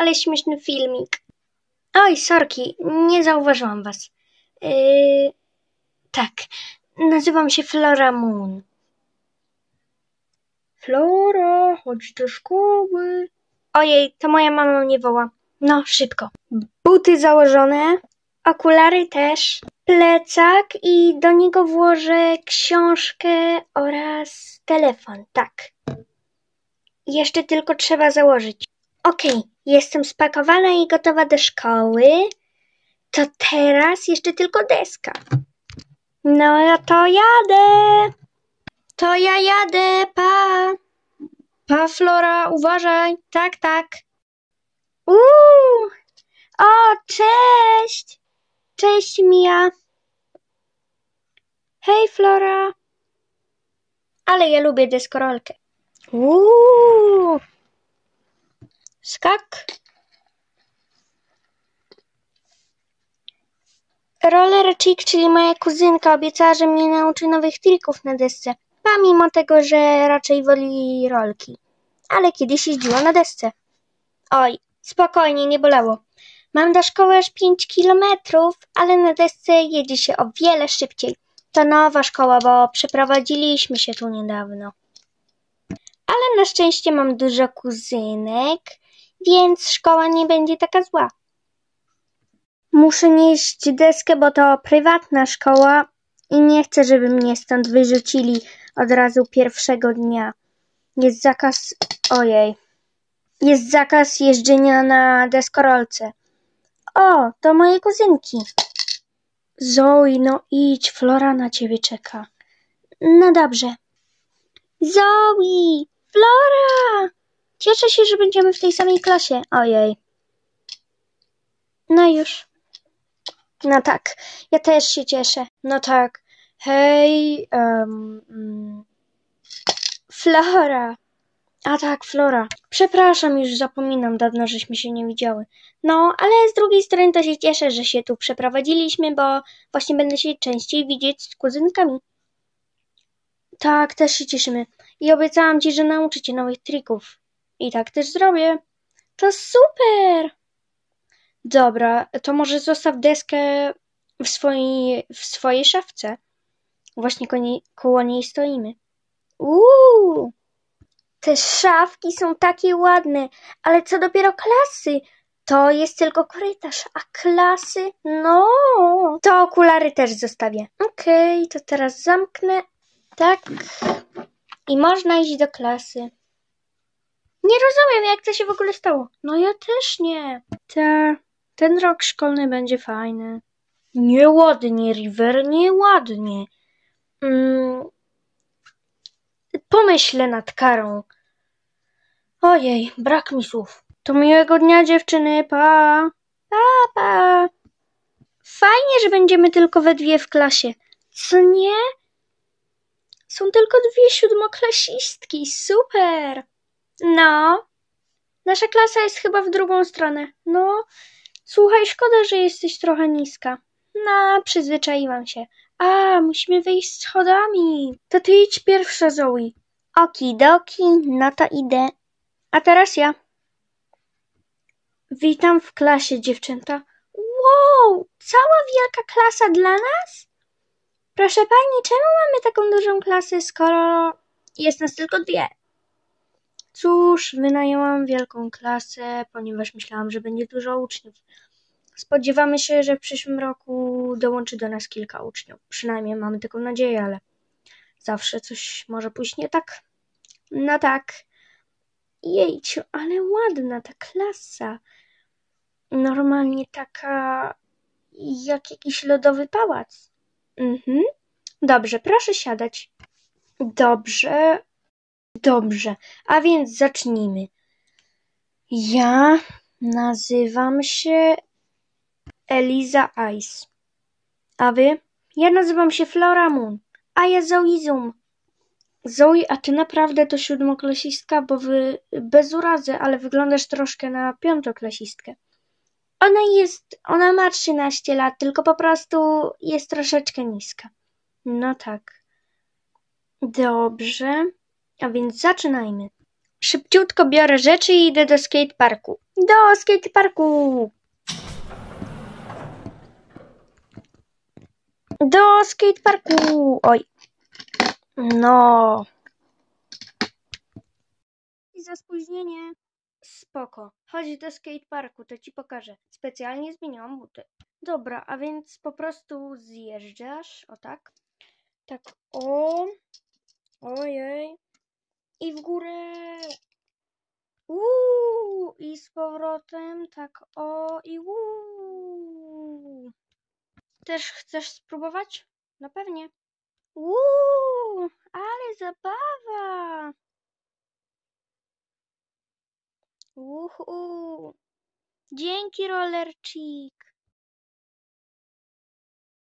ale śmieszny filmik. Oj, sorki, nie zauważyłam was. Yy, tak, nazywam się Flora Moon. Flora, chodź do szkoły. Ojej, to moja mama mnie woła. No, szybko. Buty założone, okulary też, plecak i do niego włożę książkę oraz telefon, tak. Jeszcze tylko trzeba założyć. Okej, jestem spakowana i gotowa do szkoły. To teraz jeszcze tylko deska. No to jadę. To ja jadę, pa. Pa, Flora, uważaj. Tak, tak. Uuu. O, cześć. Cześć, Mia. Hej, Flora. Ale ja lubię deskorolkę. Uuu. Skak. Roller Chick, czyli moja kuzynka, obiecała, że mnie nauczy nowych trików na desce, pomimo tego, że raczej woli rolki. Ale kiedyś jeździła na desce. Oj, spokojnie, nie bolało. Mam do szkoły aż 5 kilometrów, ale na desce jedzie się o wiele szybciej. To nowa szkoła, bo przeprowadziliśmy się tu niedawno. Ale na szczęście mam dużo kuzynek, więc szkoła nie będzie taka zła. Muszę nieść deskę, bo to prywatna szkoła i nie chcę, żeby mnie stąd wyrzucili od razu pierwszego dnia. Jest zakaz. Ojej. Jest zakaz jeżdżenia na deskorolce. O, to moje kuzynki. Zoe, no idź, Flora na ciebie czeka. No dobrze. Zoe! Flora! Cieszę się, że będziemy w tej samej klasie. Ojej. No już. No tak, ja też się cieszę. No tak. Hej, um, Flora. A tak, Flora. Przepraszam, już zapominam, dawno żeśmy się nie widziały. No, ale z drugiej strony to się cieszę, że się tu przeprowadziliśmy, bo właśnie będę się częściej widzieć z kuzynkami. Tak, też się cieszymy. I obiecałam ci, że nauczę cię nowych trików. I tak też zrobię. To super! Dobra, to może zostaw deskę w swojej, w swojej szafce. Właśnie koło niej, koło niej stoimy. Uuu! Te szafki są takie ładne, ale co dopiero klasy? To jest tylko korytarz, a klasy? No, to okulary też zostawię. Okej, okay, to teraz zamknę. Tak. I można iść do klasy. Nie rozumiem, jak to się w ogóle stało. No ja też nie. Ta, ten rok szkolny będzie fajny. Nieładnie, River, nieładnie. Mm, pomyślę nad karą. Ojej, brak mi słów. To miłego dnia, dziewczyny, pa. Pa, pa. Fajnie, że będziemy tylko we dwie w klasie. Co nie? Są tylko dwie siódmoklasistki, super. No, nasza klasa jest chyba w drugą stronę. No, słuchaj, szkoda, że jesteś trochę niska. No, przyzwyczaiłam się. A, musimy wyjść schodami. To ty idź pierwsza, Zoe. Okidoki, no to idę. A teraz ja. Witam w klasie, dziewczęta. Wow, cała wielka klasa dla nas? Proszę pani, czemu mamy taką dużą klasę, skoro jest nas tylko dwie? Cóż, wynajęłam wielką klasę, ponieważ myślałam, że będzie dużo uczniów. Spodziewamy się, że w przyszłym roku dołączy do nas kilka uczniów. Przynajmniej mamy taką nadzieję, ale zawsze coś może pójść nie tak. No tak. Jejciu, ale ładna ta klasa. Normalnie taka jak jakiś lodowy pałac. Mhm. Dobrze, proszę siadać. Dobrze, dobrze. A więc zacznijmy. Ja nazywam się Eliza Ice. A wy? Ja nazywam się Flora Moon. A ja Zoe Zoom. Zoe, a ty naprawdę to siódmoklasistka, bo wy bez urazy, ale wyglądasz troszkę na piątoklasistkę. Ona jest, ona ma 13 lat, tylko po prostu jest troszeczkę niska. No tak. Dobrze. A więc zaczynajmy. Szybciutko biorę rzeczy i idę do skateparku. Do skateparku! Do skateparku! Oj. No. I za spóźnienie. Spoko. Chodź do skateparku, to ci pokażę. Specjalnie zmieniłam buty. Dobra, a więc po prostu zjeżdżasz, o tak. Tak, o. Ojej. I w górę. Uuu, i z powrotem, tak, o, i uuu. Też chcesz spróbować? No pewnie. Uuu, ale zabawa. Uhu. Dzięki, rollercik.